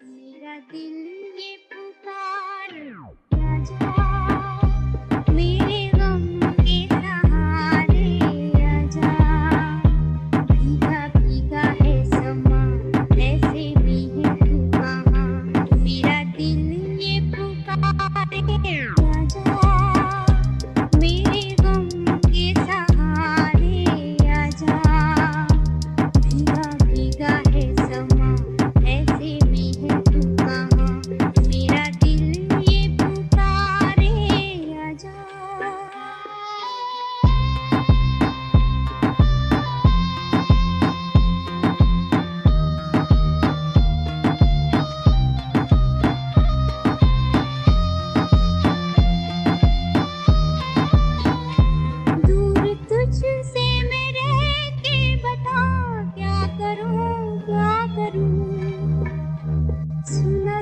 मेरा दिल ये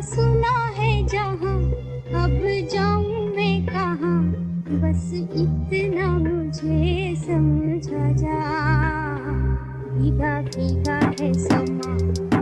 सुना है जहाँ, अब जाऊँ मैं कहा? बस इतना मुझे समझा जा। भीगा भीगा है समा।